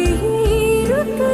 vivir.